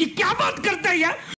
ये क्या बात करता है यार?